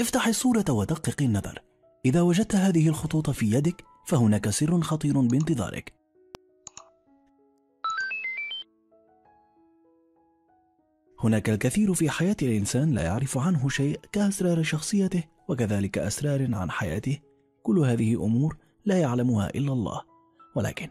افتح الصورة ودقق النظر. إذا وجدت هذه الخطوط في يدك فهناك سر خطير بانتظارك. هناك الكثير في حياة الإنسان لا يعرف عنه شيء كأسرار شخصيته وكذلك أسرار عن حياته. كل هذه أمور لا يعلمها إلا الله. ولكن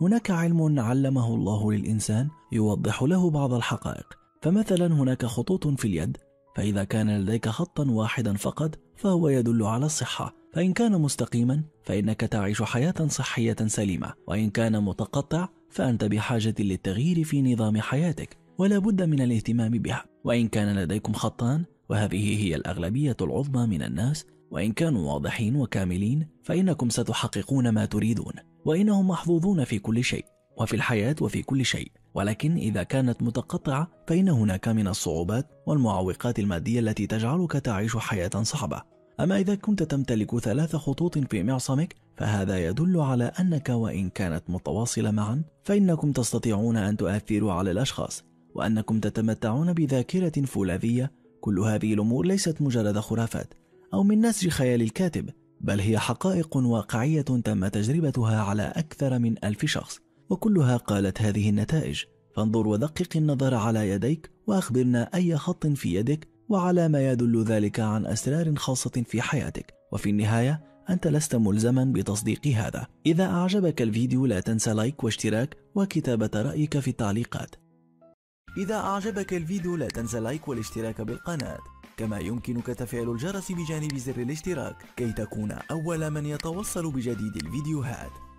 هناك علم علمه الله للإنسان يوضح له بعض الحقائق. فمثلا هناك خطوط في اليد فإذا كان لديك خطا واحدا فقط فهو يدل على الصحة. فإن كان مستقيما فإنك تعيش حياة صحية سليمة. وإن كان متقطع فأنت بحاجة للتغيير في نظام حياتك ولا بد من الاهتمام بها. وإن كان لديكم خطان وهذه هي الأغلبية العظمى من الناس. وإن كانوا واضحين وكاملين فإنكم ستحققون ما تريدون. وإنهم محظوظون في كل شيء وفي الحياة وفي كل شيء. ولكن إذا كانت متقطعة فإن هناك من الصعوبات والمعوقات المادية التي تجعلك تعيش حياة صعبة. أما إذا كنت تمتلك ثلاث خطوط في معصمك فهذا يدل على أنك وإن كانت متواصلة معا فإنكم تستطيعون أن تؤثروا على الأشخاص وأنكم تتمتعون بذاكرة فولاذية. كل هذه الأمور ليست مجرد خرافات أو من نسج خيال الكاتب بل هي حقائق واقعية تم تجربتها على أكثر من ألف شخص. وكلها قالت هذه النتائج. فانظر ودقق النظر على يديك وأخبرنا أي خط في يدك وعلى ما يدل ذلك عن أسرار خاصة في حياتك. وفي النهاية أنت لست ملزما بتصديق هذا. إذا أعجبك الفيديو لا تنسى like واشتراك وكتابة رأيك في التعليقات. إذا أعجبك الفيديو لا تنسى like والاشتراك بالقناة. كما يمكنك تفعيل الجرس بجانب زر الاشتراك كي تكون أول من يتوصل بجديد الفيديوهات.